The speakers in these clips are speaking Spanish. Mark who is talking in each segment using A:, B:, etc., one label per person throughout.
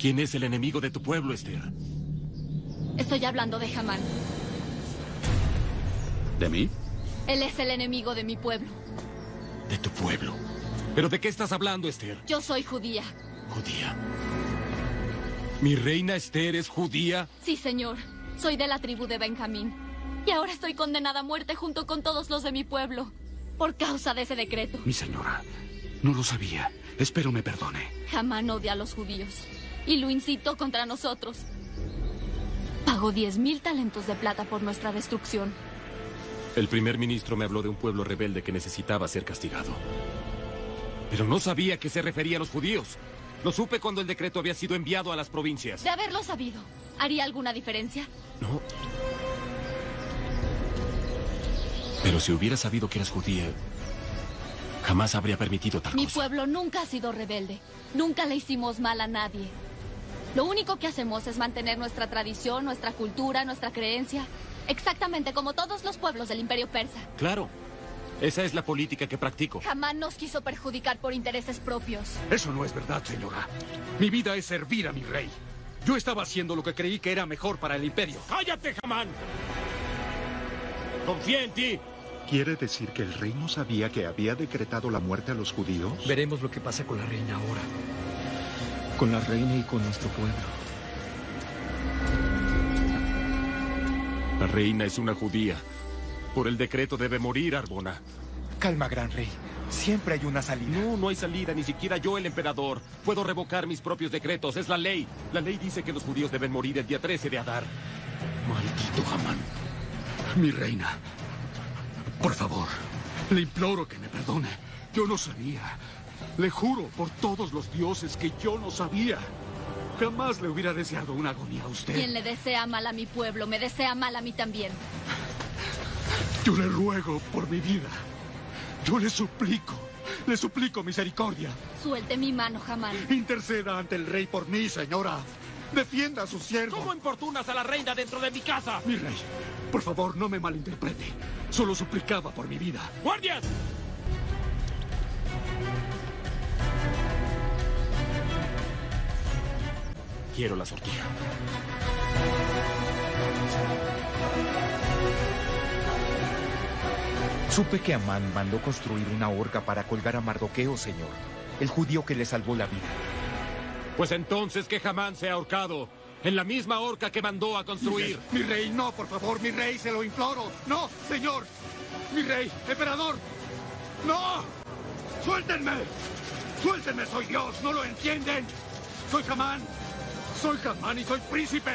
A: ¿Quién es el enemigo de tu pueblo, Esther?
B: Estoy hablando de Hamán.
A: ¿De mí?
B: Él es el enemigo de mi pueblo.
A: De tu pueblo. ¿Pero de qué estás hablando, Esther?
B: Yo soy judía.
A: Judía. ¿Mi reina Esther es judía?
B: Sí, señor. Soy de la tribu de Benjamín. Y ahora estoy condenada a muerte junto con todos los de mi pueblo. Por causa de ese decreto.
A: Mi señora, no lo sabía. Espero me perdone.
B: Hamán odia a los judíos. Y lo incitó contra nosotros. Pagó diez mil talentos de plata por nuestra destrucción.
A: El primer ministro me habló de un pueblo rebelde que necesitaba ser castigado. Pero no sabía que se refería a los judíos. Lo supe cuando el decreto había sido enviado a las provincias.
B: De haberlo sabido, ¿haría alguna diferencia?
A: No. Pero si hubiera sabido que eras judía, jamás habría permitido tal
B: Mi
A: cosa.
B: pueblo nunca ha sido rebelde. Nunca le hicimos mal a nadie. Lo único que hacemos es mantener nuestra tradición, nuestra cultura, nuestra creencia. Exactamente como todos los pueblos del imperio persa.
A: Claro. Esa es la política que practico.
B: Jamás nos quiso perjudicar por intereses propios.
C: Eso no es verdad, señora. Mi vida es servir a mi rey. Yo estaba haciendo lo que creí que era mejor para el imperio.
A: ¡Cállate, Hamán! Confía en ti.
D: ¿Quiere decir que el rey no sabía que había decretado la muerte a los judíos?
E: Veremos lo que pasa con la reina ahora. Con la reina y con nuestro pueblo.
A: La reina es una judía. Por el decreto debe morir, Arbona.
F: Calma, gran rey. Siempre hay una salida.
A: No, no hay salida, ni siquiera yo, el emperador. Puedo revocar mis propios decretos, es la ley. La ley dice que los judíos deben morir el día 13 de Adar. Maldito Hamán.
C: Mi reina. Por favor, le imploro que me perdone. Yo no sabía. Le juro por todos los dioses que yo no sabía. Jamás le hubiera deseado una agonía a usted.
B: Quien le desea mal a mi pueblo, me desea mal a mí también.
C: Yo le ruego por mi vida. Yo le suplico. Le suplico misericordia.
B: Suelte mi mano, Hamán.
C: Interceda ante el rey por mí, señora. Defienda a su siervo.
A: ¿Cómo importunas a la reina dentro de mi casa?
C: Mi rey, por favor, no me malinterprete. Solo suplicaba por mi vida.
A: ¡Guardias! Quiero la sortija.
F: Supe que Amán mandó construir una horca para colgar a Mardoqueo, señor. El judío que le salvó la vida.
A: Pues entonces que Hamán sea ahorcado. En la misma horca que mandó a construir.
C: Mi rey, no, por favor, mi rey, se lo imploro. No, señor. Mi rey, emperador. No. Suéltenme. Suéltenme, soy Dios, ¿no lo entienden? Soy Hamán. Soy Hamán y soy príncipe.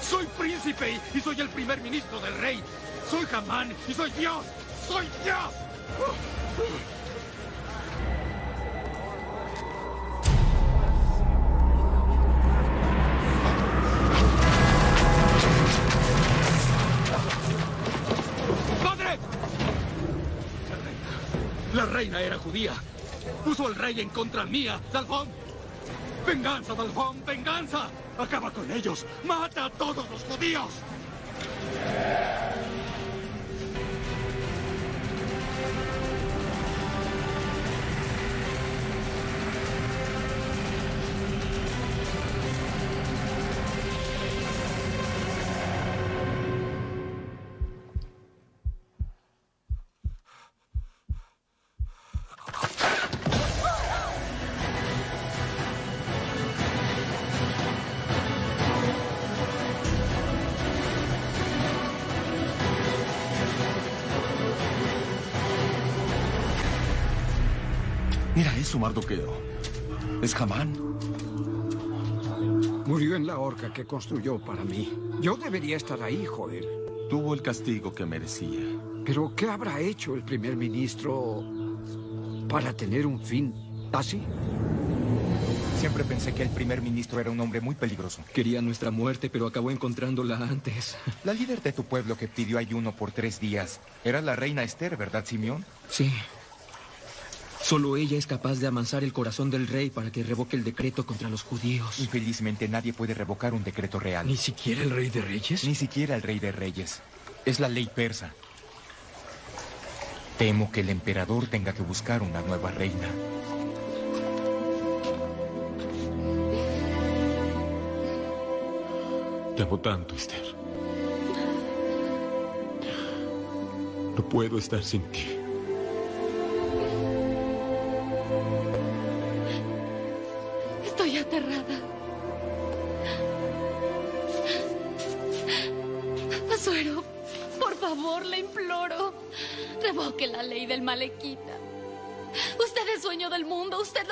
C: Soy príncipe y, soy el primer ministro del rey. Soy Hamán y soy Dios. Soy Dios. ¡Padre! La reina. La reina era judía. Puso al rey en contra mía, Dalfón. ¡Venganza, Dalfón! ¡Venganza! ¡Acaba con ellos! ¡Mata a todos los judíos!
G: Eso, Mardoqueo. Es Hamán.
E: Murió en la horca que construyó para mí. Yo debería estar ahí, Joel.
G: Tuvo el castigo que merecía.
E: Pero, ¿qué habrá hecho el primer ministro para tener un fin así?
F: Siempre pensé que el primer ministro era un hombre muy peligroso.
E: Quería nuestra muerte, pero acabó encontrándola antes.
F: La líder de tu pueblo que pidió ayuno por tres días era la reina Esther, ¿verdad, Simeón?
E: Sí. Solo ella es capaz de amansar el corazón del rey para que revoque el decreto contra los judíos.
F: Infelizmente nadie puede revocar un decreto real.
E: ¿Ni siquiera el rey de reyes?
F: Ni siquiera el rey de reyes. Es la ley persa. Temo que el emperador tenga que buscar una nueva reina.
A: Te amo tanto, Esther. No puedo estar sin ti.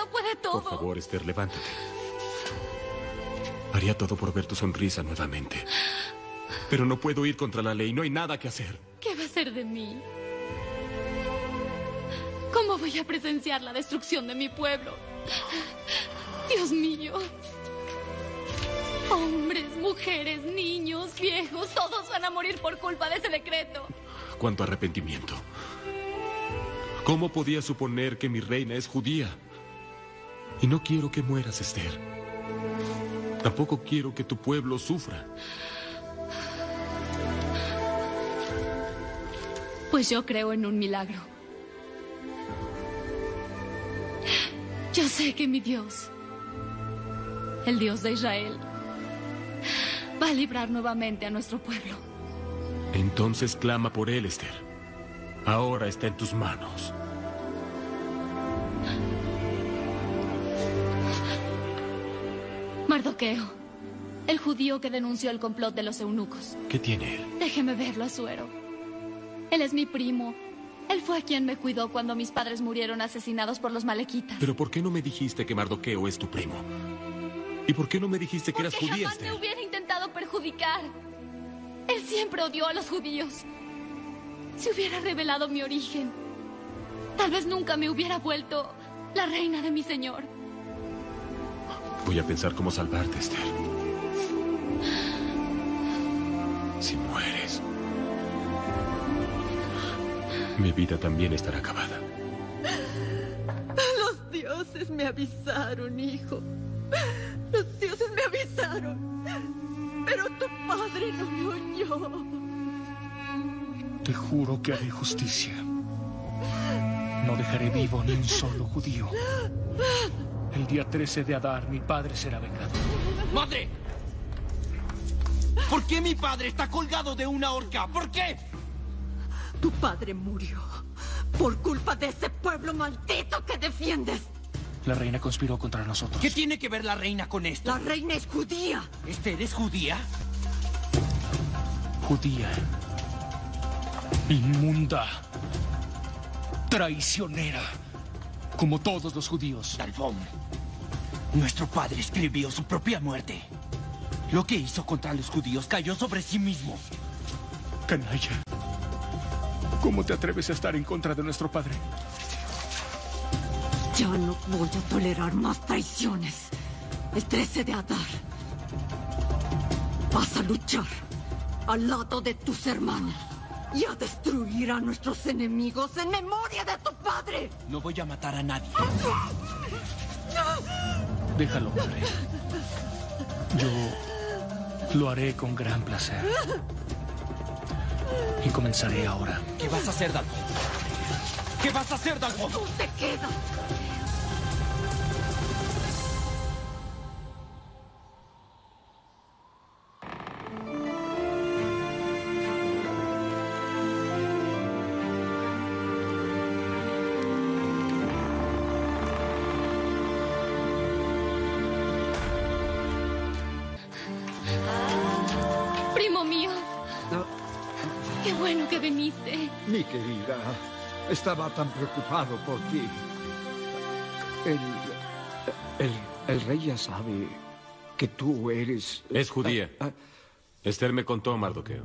B: Lo puede todo.
A: Por favor, Esther, levántate. Haría todo por ver tu sonrisa nuevamente. Pero no puedo ir contra la ley, no hay nada que hacer.
B: ¿Qué va a ser de mí? ¿Cómo voy a presenciar la destrucción de mi pueblo? Dios mío. Hombres, mujeres, niños, viejos, todos van a morir por culpa de ese decreto.
A: Cuánto arrepentimiento. ¿Cómo podía suponer que mi reina es judía? Y no quiero que mueras, Esther. Tampoco quiero que tu pueblo sufra.
B: Pues yo creo en un milagro. Yo sé que mi Dios, el Dios de Israel, va a librar nuevamente a nuestro pueblo.
A: Entonces clama por él, Esther. Ahora está en tus manos.
B: Mardoqueo, el judío que denunció el complot de los eunucos.
A: ¿Qué tiene él?
B: Déjeme verlo, Azuero. Él es mi primo. Él fue quien me cuidó cuando mis padres murieron asesinados por los malequitas.
A: Pero ¿por qué no me dijiste que Mardoqueo es tu primo? ¿Y por qué no me dijiste que eras judía,
B: jamás me hubiera intentado perjudicar. Él siempre odió a los judíos. Si hubiera revelado mi origen, tal vez nunca me hubiera vuelto la reina de mi señor.
A: Voy a pensar cómo salvarte, Esther. Si mueres, mi vida también estará acabada.
H: Los dioses me avisaron, hijo. Los dioses me avisaron. Pero tu padre no me oyó.
I: Te juro que haré justicia. No dejaré vivo ni un solo judío. El día 13 de Adar, mi padre será vengado.
E: ¡Madre! ¿Por qué mi padre está colgado de una horca? ¿Por qué?
H: Tu padre murió por culpa de ese pueblo maldito que defiendes.
I: La reina conspiró contra nosotros.
E: ¿Qué tiene que ver la reina con esto?
H: La reina es judía.
E: ¿Esther es judía?
I: Judía. Inmunda. Traicionera. Como todos los judíos.
E: Dalfón. Nuestro padre escribió su propia muerte. Lo que hizo contra los judíos cayó sobre sí mismo.
I: Canalla. ¿Cómo te atreves a estar en contra de nuestro padre?
H: Ya no voy a tolerar más traiciones. El 13 de Adar. Vas a luchar al lado de tus hermanos y a destruir a nuestros enemigos en memoria de tu padre.
E: No voy a matar a nadie.
I: Déjalo, madre. Yo lo haré con gran placer. Y comenzaré ahora.
E: ¿Qué vas a hacer, Dalfón? ¿Qué vas a hacer, Dalfón?
H: ¡Tú te quedas!
B: Viniste.
J: Mi querida, estaba tan preocupado por ti. El, el, el rey ya sabe que tú eres...
A: Es judía.
J: Ah,
A: Esther me contó, Mardoqueo.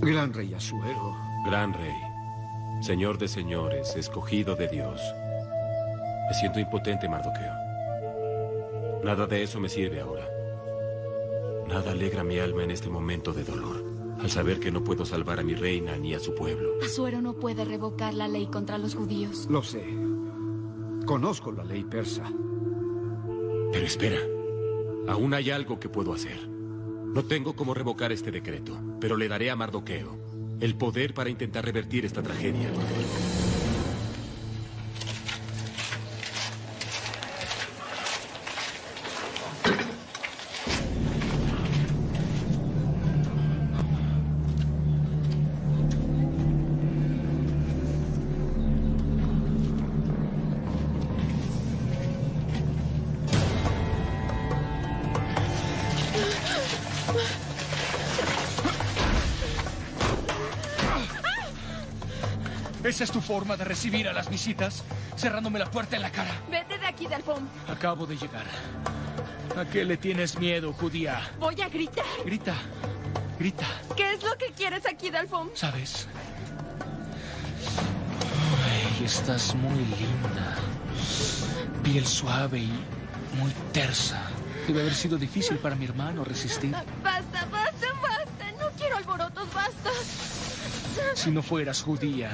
J: gran rey Asuero.
A: Gran rey, señor de señores, escogido de Dios. Me siento impotente, Mardoqueo. Nada de eso me sirve ahora. Nada alegra mi alma en este momento de dolor, al saber que no puedo salvar a mi reina ni a su pueblo.
B: Azuero no puede revocar la ley contra los judíos.
J: Lo sé. Conozco la ley persa.
A: Pero espera, aún hay algo que puedo hacer. No tengo cómo revocar este decreto, pero le daré a Mardoqueo el poder para intentar revertir esta tragedia.
I: ¿Esa es tu forma de recibir a las visitas? Cerrándome la puerta en la cara.
H: Vete de aquí, Dalfón.
I: Acabo de llegar. ¿A qué le tienes miedo, judía?
H: Voy a gritar.
I: Grita. Grita.
H: ¿Qué es lo que quieres aquí, Dalfón?
I: ¿Sabes? Ay, estás muy linda. Piel suave y muy tersa. Debe haber sido difícil para mi hermano resistir.
H: Basta, basta, basta. No quiero alborotos, basta.
I: Si no fueras judía.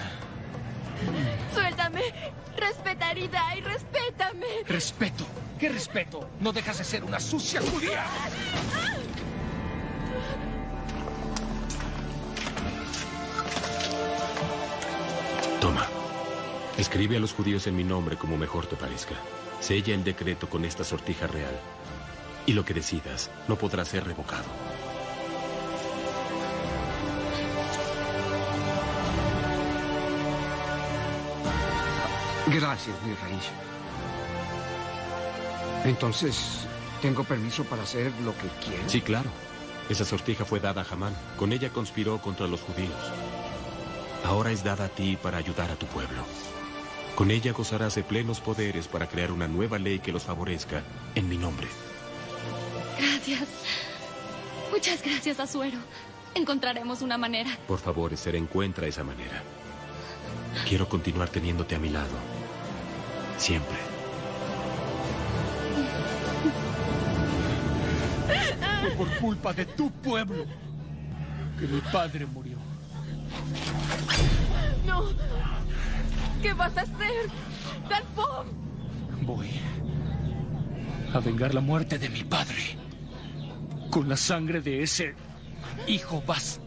H: Suéltame. Respeta y respétame.
I: Respeto. ¿Qué respeto? No dejas de ser una sucia judía.
A: Toma. Escribe a los judíos en mi nombre como mejor te parezca. Sella el decreto con esta sortija real. Y lo que decidas no podrá ser revocado.
J: Gracias, mi rey. Entonces, ¿tengo permiso para hacer lo que quiero?
A: Sí, claro. Esa sortija fue dada a Hamán. Con ella conspiró contra los judíos. Ahora es dada a ti para ayudar a tu pueblo. Con ella gozarás de plenos poderes para crear una nueva ley que los favorezca en mi nombre.
B: Gracias. Muchas gracias, Azuero. Encontraremos una manera.
A: Por favor, Esther, encuentra esa manera. Quiero continuar teniéndote a mi lado. Siempre.
I: Fue por culpa de tu pueblo que mi padre murió.
H: No. ¿Qué vas a hacer? Dalfón.
I: Voy a vengar la muerte de mi padre con la sangre de ese hijo bastardo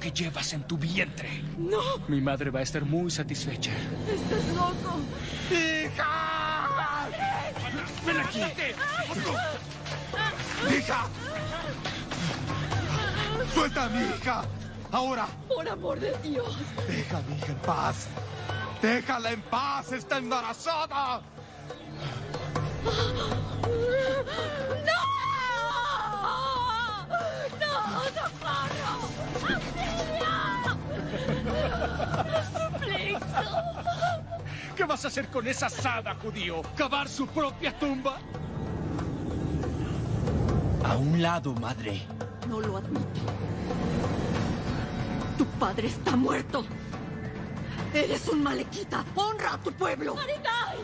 I: que llevas en tu vientre.
H: No.
I: Mi madre va a estar muy satisfecha.
H: Estás loco.
C: ¡Hija! ¡Ven aquí! ¡Hija! ¡Suelta a mi hija! ¡Ahora!
H: Por amor de Dios.
C: Deja a mi hija en paz. Déjala en paz. Está embarazada.
I: ¿Qué vas a hacer con esa asada, judío? ¿Cavar su propia tumba?
E: A un lado, madre.
H: No lo admito. Tu padre está muerto. Eres un malequita. Honra a tu pueblo.
K: ¡Aridai!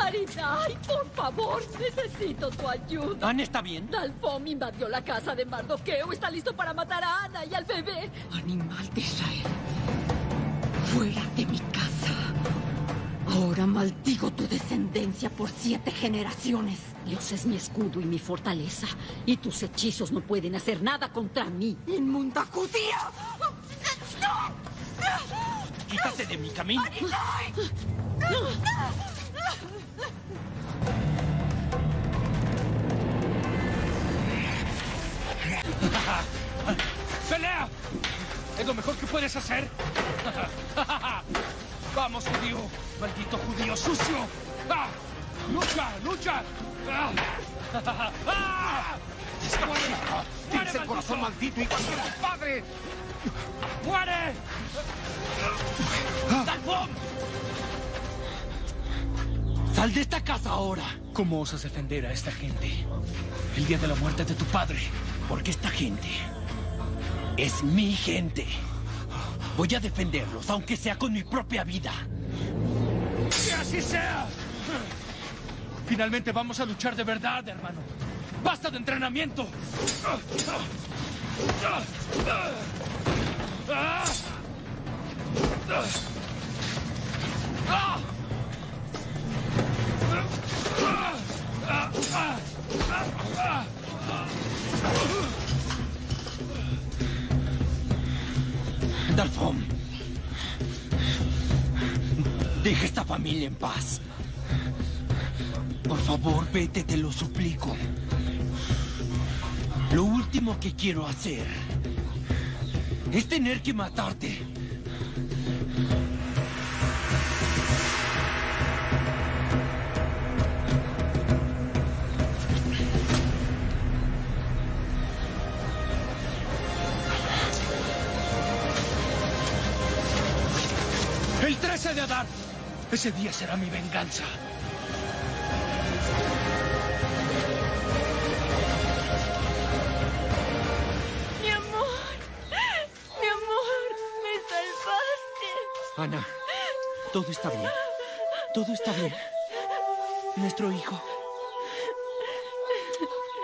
K: ¡Aridai, por favor! Necesito tu ayuda.
E: ¿Ana está bien?
K: Dalfom invadió la casa de Mardoqueo. Está listo para matar a Ana y al bebé.
H: Animal de Israel. Fuera de mi casa. Ahora maldigo tu descendencia por siete generaciones.
K: Dios es mi escudo y mi fortaleza. Y tus hechizos no pueden hacer nada contra mí.
H: ¡Inmunda judía!
E: ¡Quítate de mi camino!
I: ¡Pelea! Es lo mejor que puedes hacer. Vamos, judío. Maldito judío sucio. ¡Ah! ¡Lucha! ¡Lucha! ¡Ah! ¡Ah!
C: Tienes el corazón maldito igual que tu padre.
I: ¡Muere!
E: ¡Dalfón! ¡Sal de esta casa ahora!
I: ¿Cómo osas defender a esta gente? El día de la muerte de tu padre.
E: Porque esta gente es mi gente. Voy a defenderlos, aunque sea con mi propia vida.
I: ¡Que así sea! Finalmente vamos a luchar de verdad, hermano. ¡Basta de entrenamiento!
E: Dalfom. Familia en paz. Por favor, vete, te lo suplico. Lo último que quiero hacer es tener que matarte.
I: Ese día será mi venganza.
H: Mi amor. Mi amor. Me salvaste.
E: Ana, todo está bien. Todo está bien. Nuestro hijo.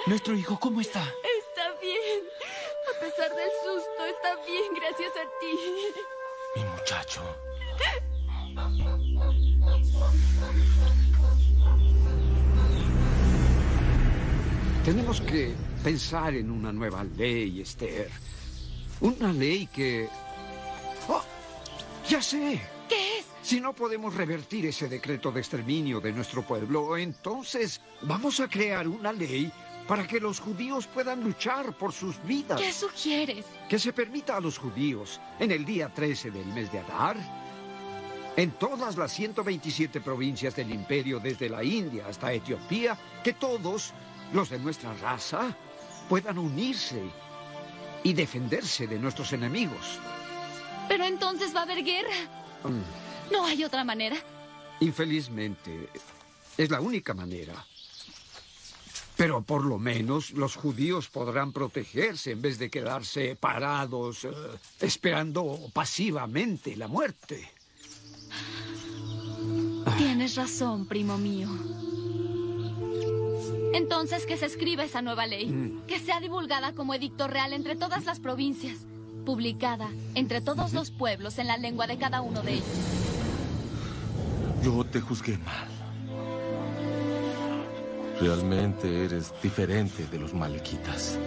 E: Nuestro hijo, ¿cómo está?
J: Que pensar en una nueva ley, Esther. Una ley que... ¡Oh! ¡Ya sé!
B: ¿Qué es?
J: Si no podemos revertir ese decreto de exterminio de nuestro pueblo, entonces vamos a crear una ley para que los judíos puedan luchar por sus vidas.
B: ¿Qué sugieres?
J: Que se permita a los judíos, en el día 13 del mes de Adar, en todas las 127 provincias del imperio, desde la India hasta Etiopía, que todos los de nuestra raza puedan unirse y defenderse de nuestros enemigos.
B: Pero entonces va a haber guerra.
J: Mm,
B: No hay otra manera.
J: Infelizmente, es la única manera. Pero por lo menos los judíos podrán protegerse en vez de quedarse parados eh, esperando pasivamente la muerte.
B: Tienes razón, primo mío. Entonces que se escriba esa nueva ley,
J: Mm.
B: que sea divulgada como edicto real entre todas las provincias, publicada entre todos los pueblos en la lengua de cada uno de ellos.
G: Yo te juzgué mal. Realmente eres diferente de los malequitas.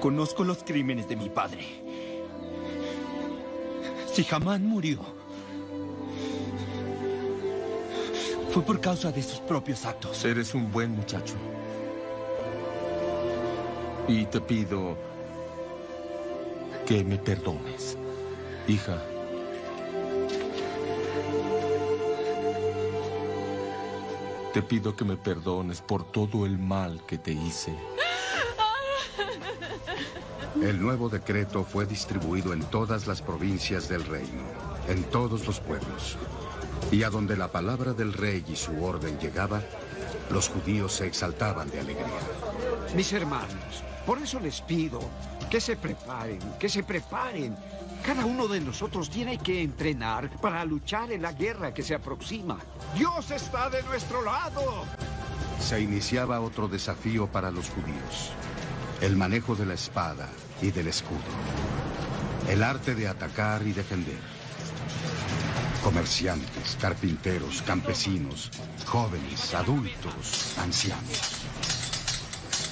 E: Conozco los crímenes de mi padre. Si Hamán murió, fue por causa de sus propios actos.
G: Eres un buen muchacho. Y te pido que me perdones. Hija, te pido que me perdones por todo el mal que te hice.
L: El nuevo decreto fue distribuido en todas las provincias del reino, en todos los pueblos. Y a donde la palabra del rey y su orden llegaba, los judíos se exaltaban de alegría.
J: Mis hermanos, por eso les pido que se preparen, que se preparen. Cada uno de nosotros tiene que entrenar para luchar en la guerra que se aproxima. Dios está de nuestro lado.
L: Se iniciaba otro desafío para los judíos. El manejo de la espada y del escudo. El arte de atacar y defender. Comerciantes, carpinteros, campesinos, jóvenes, adultos, ancianos.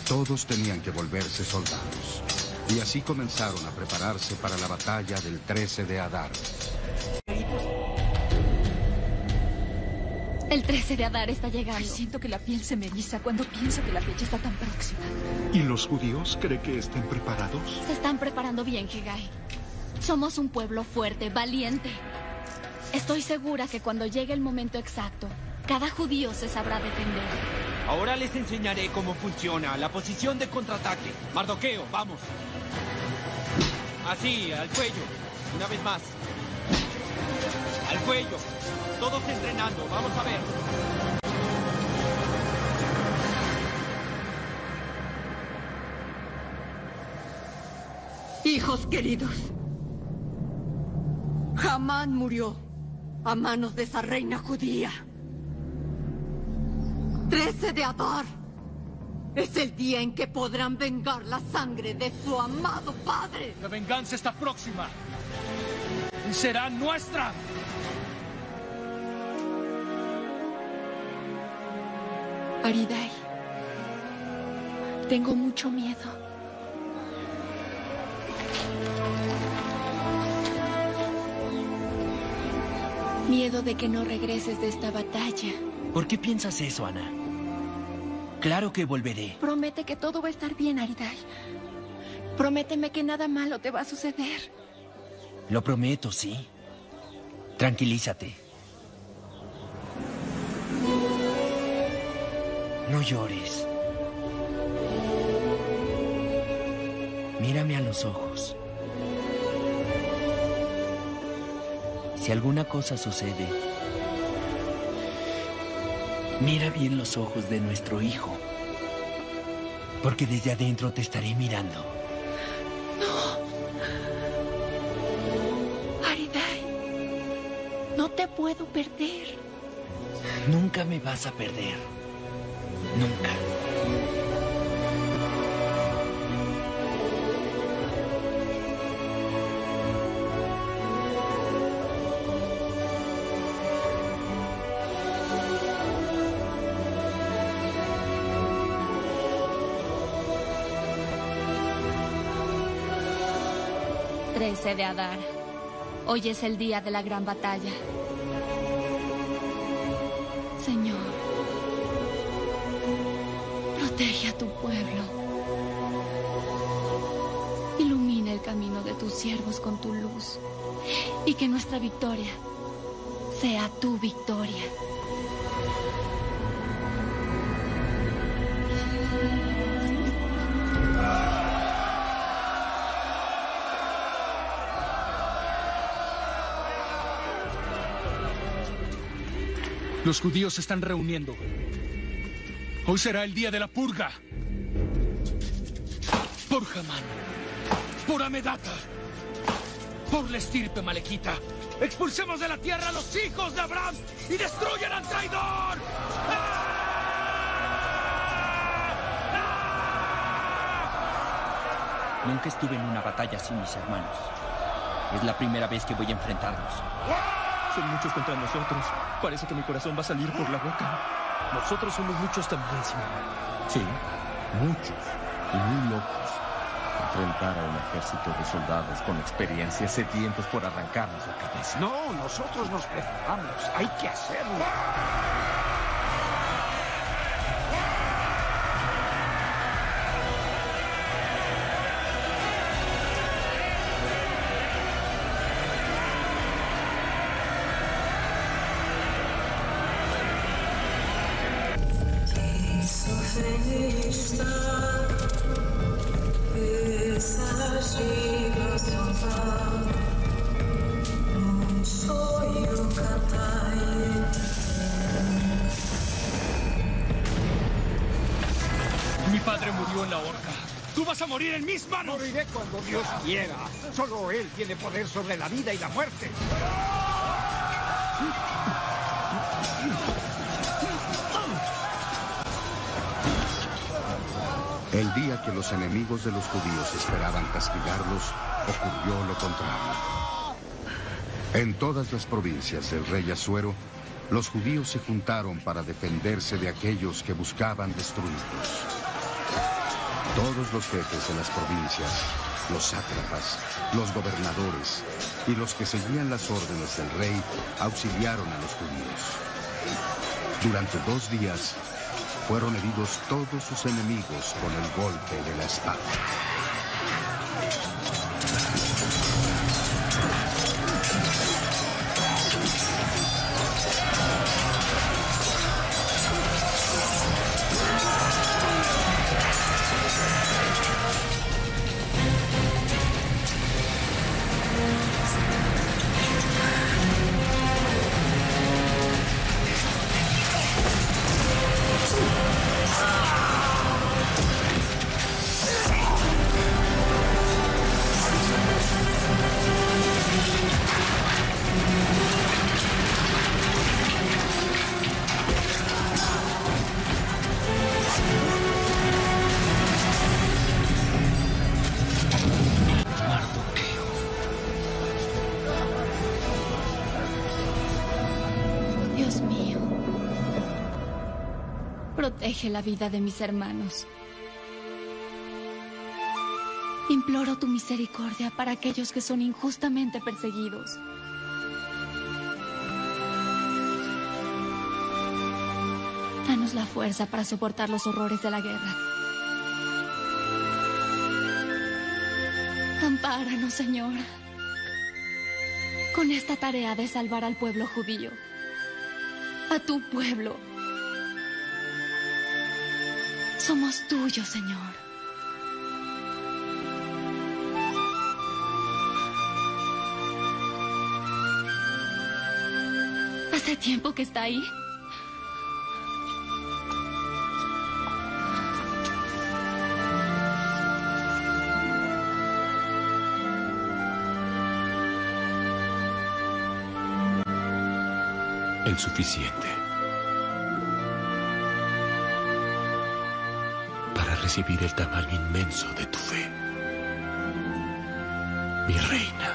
L: Todos tenían que volverse soldados. Y así comenzaron a prepararse para la batalla del 13 de Adar.
B: El 13 de Adar está llegando.
H: siento que la piel se me eriza cuando pienso que la fecha está tan próxima.
D: ¿Y los judíos cree que estén preparados?
B: Se están preparando bien, Hegai. Somos un pueblo fuerte, valiente. Estoy segura que cuando llegue el momento exacto, cada judío se sabrá defender.
E: Ahora les enseñaré cómo funciona la posición de contraataque. Mardoqueo, vamos. Así, al cuello. Una vez más. Al cuello. Todos entrenando. Vamos a ver.
K: Hijos queridos, Hamán murió a manos de esa reina judía. 13 de Adar es el día en que podrán vengar la sangre de su amado padre.
I: La venganza está próxima. Y será nuestra.
H: Aridai, tengo mucho miedo. Miedo de que no regreses de esta batalla.
E: ¿Por qué piensas eso, Ana? Claro que volveré.
H: Promete que todo va a estar bien, Aridai. Prométeme que nada malo te va a suceder.
E: Lo prometo, sí. Tranquilízate. No llores. Mírame a los ojos. Si alguna cosa sucede, mira bien los ojos de nuestro hijo, porque desde adentro te estaré mirando.
B: Aridai, no te puedo perder.
E: Nunca me vas a perder. Nunca.
B: Trece de Adar. Hoy es el día de la gran batalla. Señor, protege a tu pueblo. Ilumina el camino de tus siervos con tu luz. Y que nuestra victoria sea tu victoria.
I: Los judíos se están reuniendo. Hoy será el día de la purga. Por Hamán. Por Amedata. Por la estirpe malequita. Expulsemos de la tierra a los hijos de Abraham y destruyan al traidor.
E: Nunca estuve en una batalla sin mis hermanos. Es la primera vez que voy a enfrentarlos.
I: Son muchos contra nosotros. Parece que mi corazón va a salir por la boca. Nosotros somos muchos también, Simón.
G: Sí, muchos y muy locos. Enfrentar a un ejército de soldados con experiencia sedientos por arrancarnos la cabeza.
J: No, nosotros nos preparamos. Hay que hacerlo. Dios quiera. Solo Él tiene poder sobre la vida y la muerte.
L: El día que los enemigos de los judíos esperaban castigarlos, ocurrió lo contrario. En todas las provincias del rey Asuero, los judíos se juntaron para defenderse de aquellos que buscaban destruirlos. Todos los jefes de las provincias, los sátrapas, los gobernadores y los que seguían las órdenes del rey auxiliaron a los judíos. Durante dos días fueron heridos todos sus enemigos con el golpe de la espada.
B: La vida de mis hermanos. Imploro tu misericordia para aquellos que son injustamente perseguidos. Danos la fuerza para soportar los horrores de la guerra. Ampáranos, Señor, con esta tarea de salvar al pueblo judío, a tu pueblo. Somos tuyos, Señor. Hace tiempo que está ahí.
A: El suficiente. Recibir el tamaño inmenso de tu fe. Mi reina.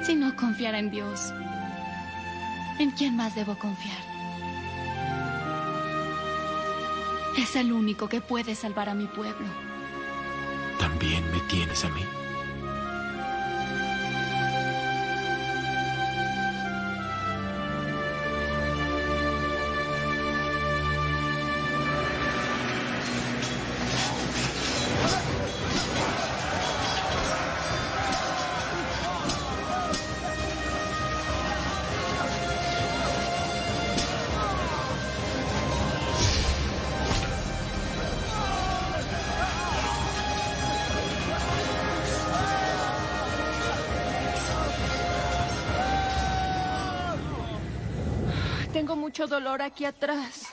B: Si no confiara en Dios, ¿en quién más debo confiar? Es el único que puede salvar a mi pueblo.
A: ¿También me tienes a mí?
H: Tengo mucho dolor aquí atrás.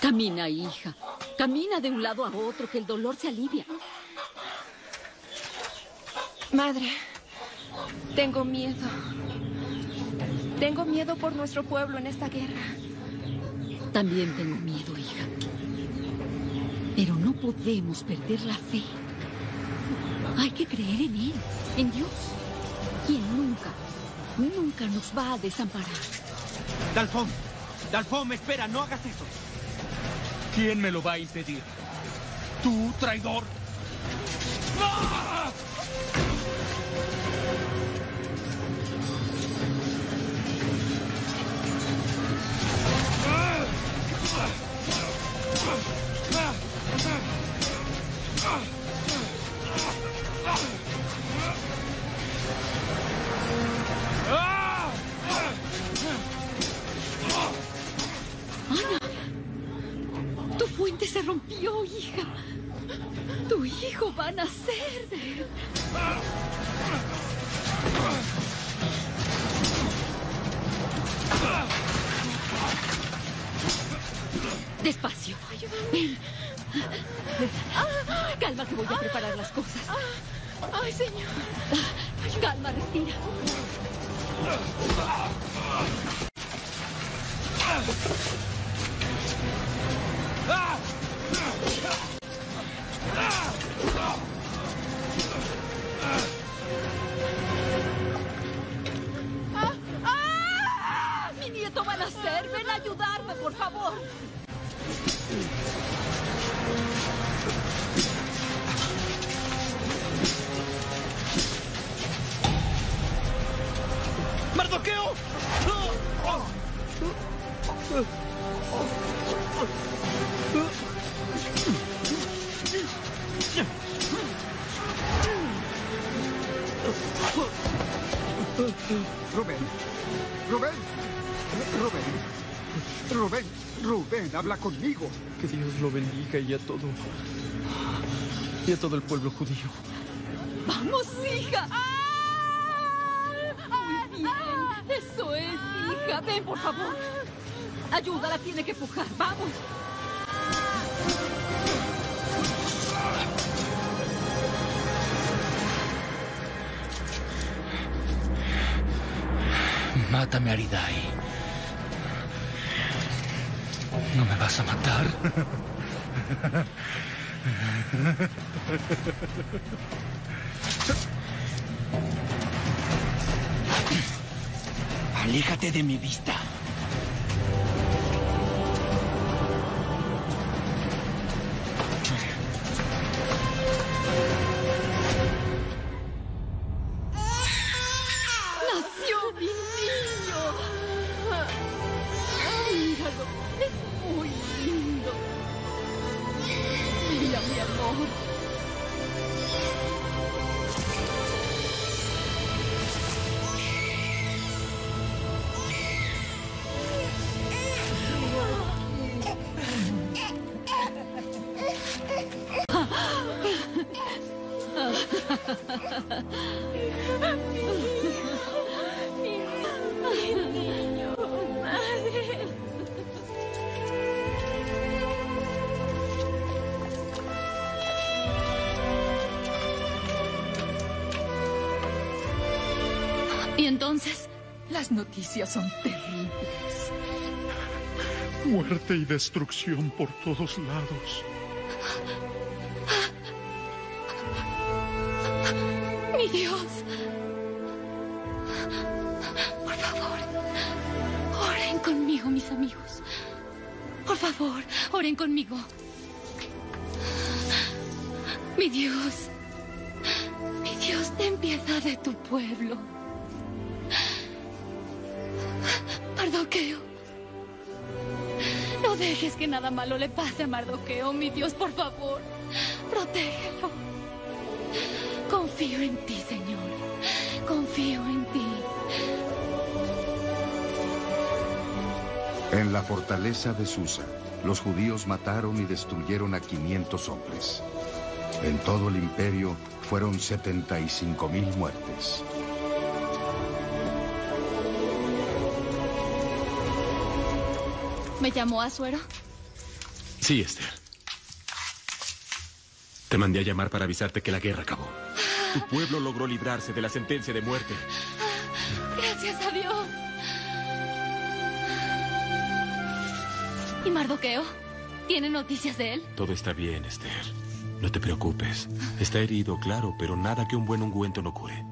K: Camina, hija. Camina de un lado a otro, que el dolor se alivia.
H: Madre, tengo miedo. Tengo miedo por nuestro pueblo en esta guerra.
K: También tengo miedo, hija. Pero no podemos perder la fe. Hay que creer en Él, en Dios, quien nunca, nunca nos va a desamparar.
E: Dalfón, Dalfón, espera, no hagas eso.
I: ¿Quién me lo va a impedir? ¿Tú, traidor?
K: Ana, se rompió, hija. Tu hijo va a nacer. Despacio. Ven. Calma que voy a preparar las cosas.
H: Ay, señor.
K: Calma, respira.
J: Habla conmigo.
E: Que Dios lo bendiga y a todo. Y a todo el pueblo judío.
K: ¡Vamos, hija! Muy bien. Eso es, hija. Ven, por favor. Ayúdala, tiene que pujar. Vamos.
I: Mátame, Aridai. ¿No me vas a matar?
E: Aléjate de mi vista.
D: Muerte y destrucción por todos lados.
B: Mi Dios. Por favor, oren conmigo, mis amigos. Por favor, oren conmigo. Mi Dios. Mi Dios, ten piedad de tu pueblo. Dejes que nada malo le pase a Mardoqueo, mi Dios, por favor. Protégelo. Confío en ti, Señor. Confío en ti.
L: En la fortaleza de Susa, los judíos mataron y destruyeron a 500 hombres. En todo el imperio fueron 75 mil muertes.
B: ¿Me llamó Azuero?
A: Sí, Esther. Te mandé a llamar para avisarte que la guerra acabó. Tu pueblo logró librarse de la sentencia de muerte.
B: Gracias a Dios. ¿Y Mardoqueo? ¿Tiene noticias de él?
A: Todo está bien, Esther. No te preocupes. Está herido, claro, pero nada que un buen ungüento no cure.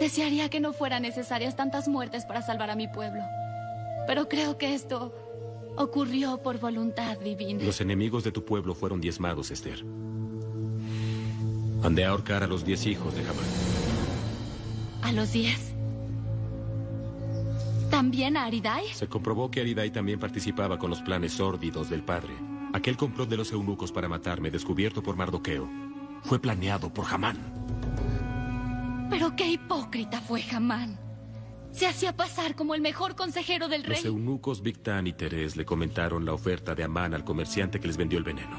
B: Desearía que no fueran necesarias tantas muertes para salvar a mi pueblo. Pero creo que esto ocurrió por voluntad divina.
A: Los enemigos de tu pueblo fueron diezmados, Esther. Mandé a ahorcar a los diez hijos de Hamán.
B: ¿A los diez? ¿También a Aridai?
A: Se comprobó que Aridai también participaba con los planes sórdidos del padre. Aquel complot de los eunucos para matarme, descubierto por Mardoqueo, fue planeado por Hamán.
B: Pero qué hipócrita fue Hamán. Se hacía pasar como el mejor consejero del
A: Los
B: rey.
A: eunucos Victán y Teres le comentaron la oferta de Amán al comerciante que les vendió el veneno.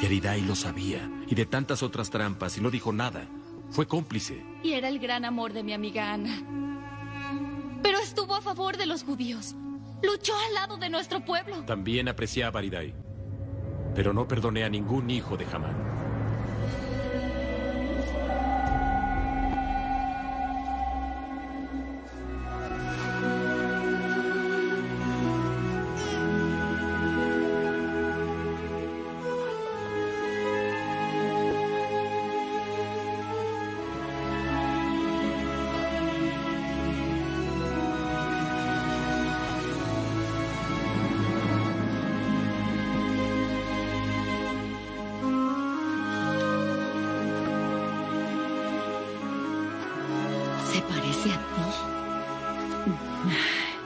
A: Y Aridai lo sabía, y de tantas otras trampas, y no dijo nada. Fue cómplice.
B: Y era el gran amor de mi amiga Ana. Pero estuvo a favor de los judíos. Luchó al lado de nuestro pueblo.
A: También apreciaba a Aridai. Pero no perdoné a ningún hijo de Hamán.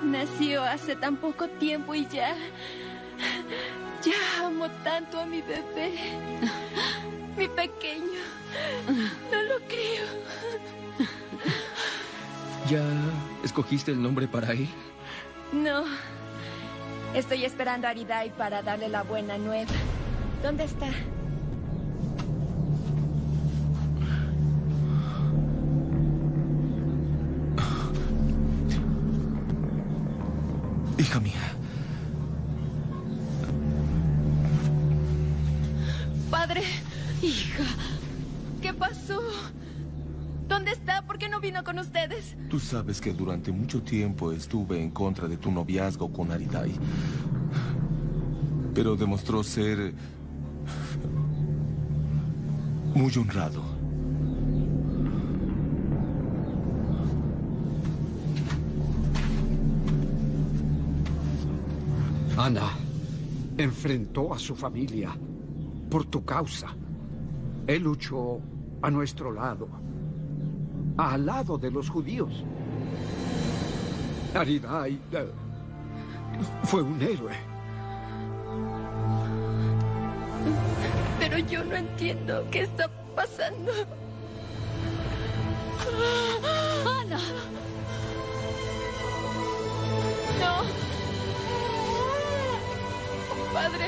H: Nació hace tan poco tiempo y ya. Ya amo tanto a mi bebé. Mi pequeño. No lo creo.
M: ¿Ya escogiste el nombre para él?
H: No. Estoy esperando a Aridai para darle la buena nueva. ¿Dónde está?
M: Hija mía,
H: Padre. Hija. ¿Qué pasó? ¿Dónde está? ¿Por qué no vino con ustedes?
G: Tú sabes que durante mucho tiempo estuve en contra de tu noviazgo con Aridai. Pero demostró ser muy honrado.
J: Ana enfrentó a su familia por tu causa. Él luchó a nuestro lado, al lado de los judíos. Aridai eh, fue un héroe.
H: Pero yo no entiendo qué está pasando.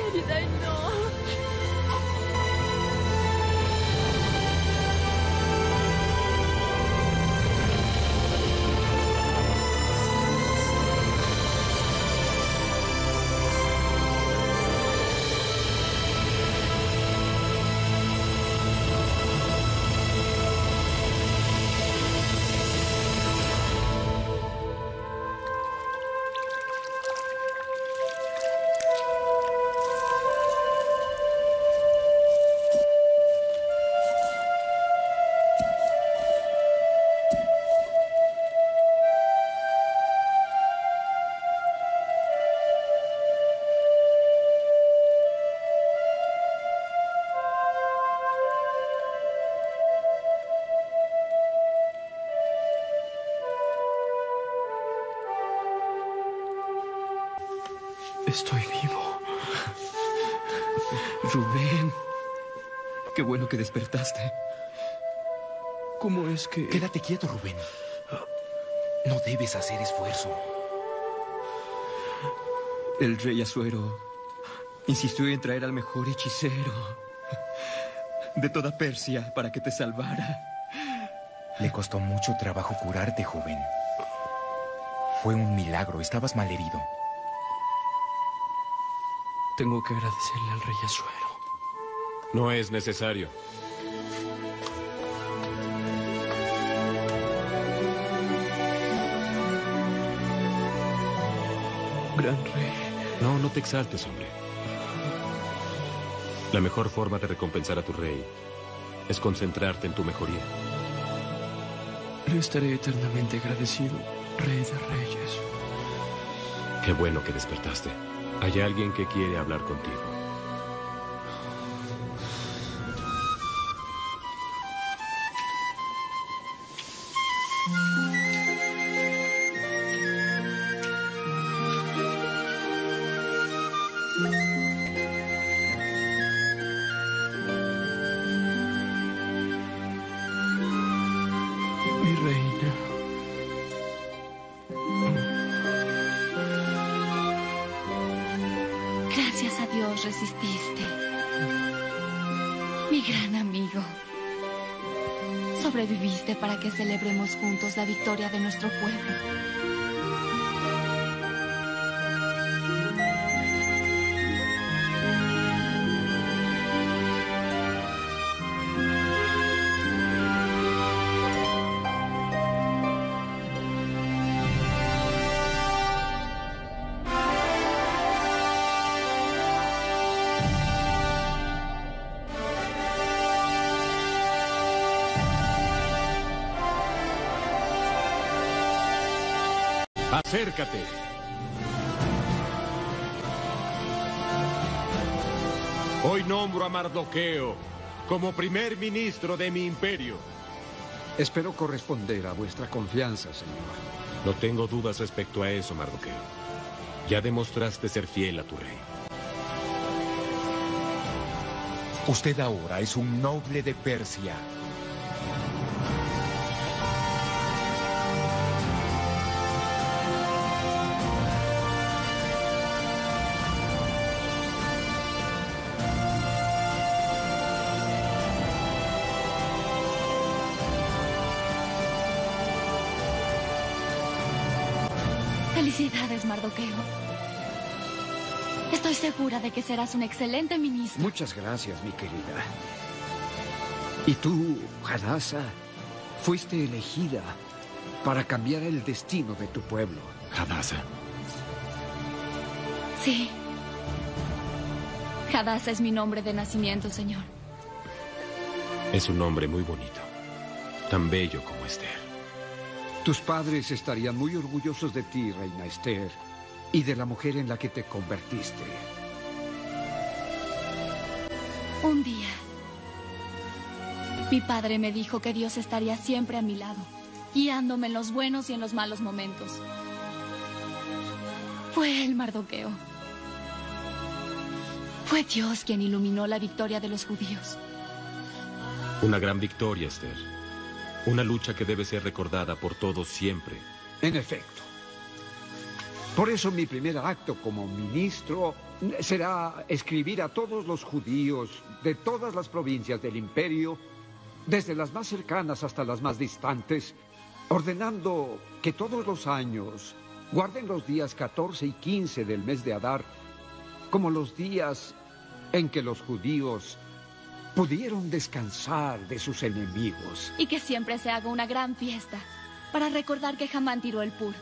H: Padre Aridai,
M: Estoy vivo. Rubén. Qué bueno que despertaste. ¿Cómo es que...?
F: Quédate quieto, Rubén. No debes hacer esfuerzo.
M: El rey Azuero insistió en traer al mejor hechicero de toda Persia para que te salvara.
F: Le costó mucho trabajo curarte, joven. Fue un milagro. Estabas malherido.
M: Tengo que agradecerle al rey Azuero.
A: No es necesario.
M: Gran rey.
A: No, no te exaltes, hombre. La mejor forma de recompensar a tu rey es concentrarte en tu mejoría.
M: Le estaré eternamente agradecido, rey de reyes.
A: Qué bueno que despertaste. Hay alguien que quiere hablar contigo.
B: Juntos la victoria de nuestro pueblo.
A: Acércate. Hoy nombro a Mardoqueo como primer ministro de mi imperio.
J: Espero corresponder a vuestra confianza, señor.
A: No tengo dudas respecto a eso, Mardoqueo. Ya demostraste ser fiel a tu rey.
F: Usted ahora es un noble de Persia.
B: Estoy segura de que serás un excelente ministro.
J: Muchas gracias, mi querida. Y tú, Hadassah, fuiste elegida para cambiar el destino de tu pueblo.
A: Hadassah.
B: Sí. Hadassah es mi nombre de nacimiento, señor.
A: Es un nombre muy bonito. Tan bello como Esther.
J: Tus padres estarían muy orgullosos de ti, reina Esther, y de la mujer en la que te convertiste.
B: Un día, mi padre me dijo que Dios estaría siempre a mi lado, guiándome en los buenos y en los malos momentos. Fue el Mardoqueo. Fue Dios quien iluminó la victoria de los judíos.
A: Una gran victoria, Esther. Una lucha que debe ser recordada por todos siempre.
J: En efecto. Por eso mi primer acto como ministro será escribir a todos los judíos de todas las provincias del imperio, desde las más cercanas hasta las más distantes, ordenando que todos los años guarden los días 14 y 15 del mes de Adar como los días en que los judíos pudieron descansar de sus enemigos.
B: Y que siempre se haga una gran fiesta para recordar que Hamán tiró el pur.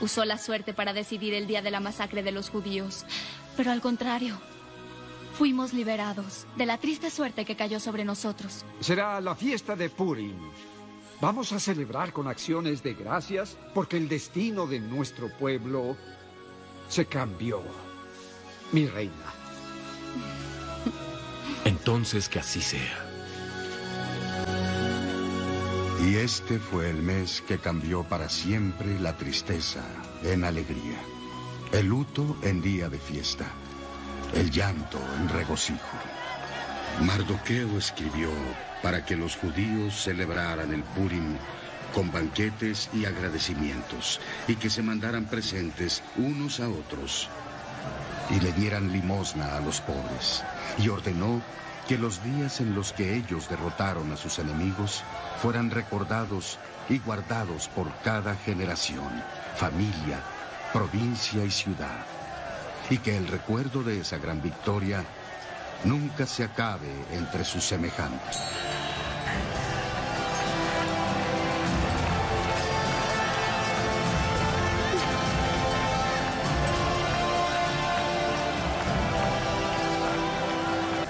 B: Usó la suerte para decidir el día de la masacre de los judíos. Pero al contrario, fuimos liberados de la triste suerte que cayó sobre nosotros.
J: Será la fiesta de Purim. Vamos a celebrar con acciones de gracias porque el destino de nuestro pueblo se cambió. Mi reina.
A: Entonces que así sea.
L: Y este fue el mes que cambió para siempre la tristeza en alegría. El luto en día de fiesta, el llanto en regocijo.
N: Mardoqueo escribió para que los judíos celebraran el Purim con banquetes y agradecimientos, y que se mandaran presentes unos a otros.
L: Y le dieran limosna a los pobres, y ordenó que los días en los que ellos derrotaron a sus enemigos fueran recordados y guardados por cada generación, familia, provincia y ciudad, y que el recuerdo de esa gran victoria nunca se acabe entre sus semejantes.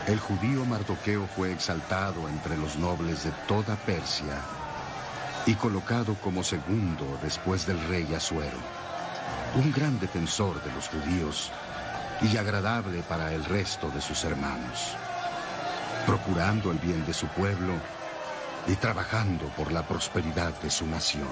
L: El judío Mardoqueo fue exaltado entre los nobles de toda Persia y colocado como segundo después del rey Asuero, un gran defensor de los judíos y agradable para el resto de sus hermanos, procurando el bien de su pueblo y trabajando por la prosperidad de su nación.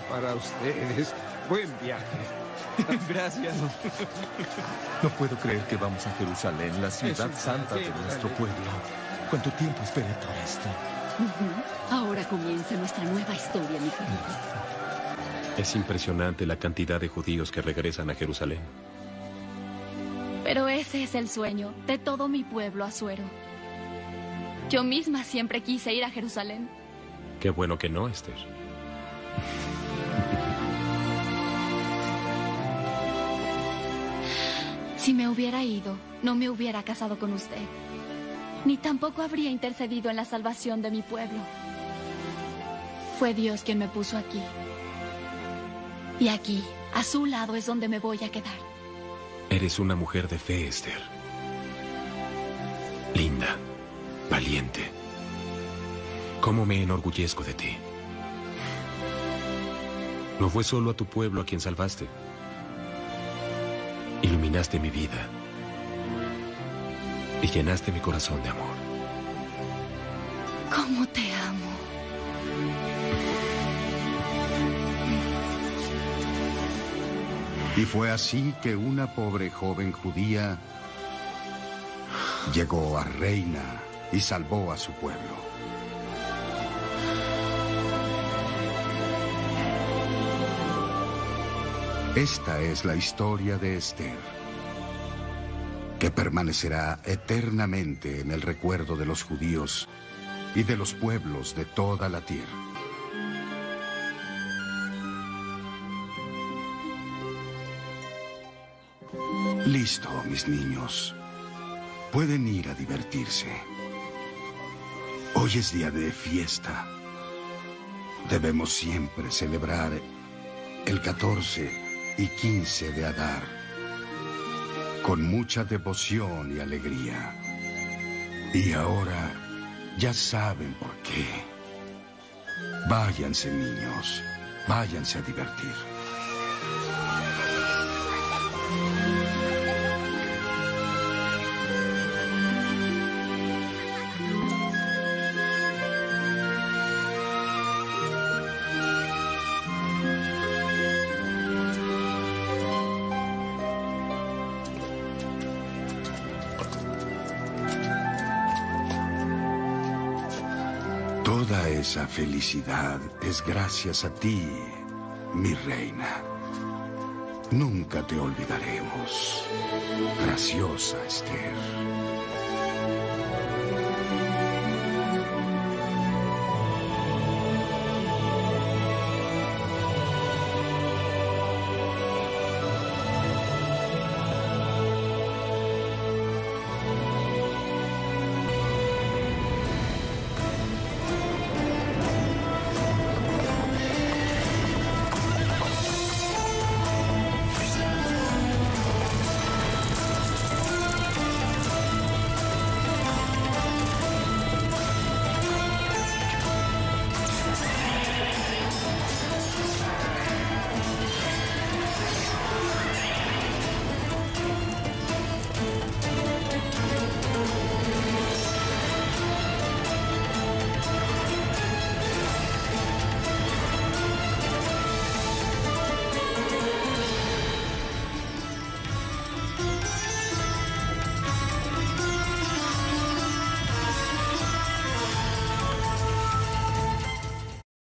J: Para ustedes. Buen viaje.
M: Gracias.
G: No puedo creer que vamos a Jerusalén, la ciudad santa de nuestro pueblo. ¿Cuánto tiempo esperé por esto?
K: Ahora comienza nuestra nueva historia, mi querido.
A: Es impresionante la cantidad de judíos que regresan a Jerusalén.
B: Pero ese es el sueño de todo mi pueblo, Azuero. Yo misma siempre quise ir a Jerusalén.
A: Qué bueno que no, Esther.
B: Si me hubiera ido, no me hubiera casado con usted. Ni tampoco habría intercedido en la salvación de mi pueblo. Fue Dios quien me puso aquí. Y aquí, a su lado, es donde me voy a quedar.
A: Eres una mujer de fe, Esther. Linda, valiente. ¿Cómo me enorgullezco de ti? No fue solo a tu pueblo a quien salvaste. Iluminaste mi vida y llenaste mi corazón de amor.
B: ¿Cómo te amo?
L: Y fue así que una pobre joven judía llegó a reina y salvó a su pueblo. Esta es la historia de Esther, que permanecerá eternamente en el recuerdo de los judíos y de los pueblos de toda la tierra. Listo, mis niños. Pueden ir a divertirse. Hoy es día de fiesta. Debemos siempre celebrar el 14 y 15 de Adar, con mucha devoción y alegría. Y ahora ya saben por qué. Váyanse niños, váyanse a divertir. Esa felicidad es gracias a ti, mi reina. Nunca te olvidaremos, graciosa Esther.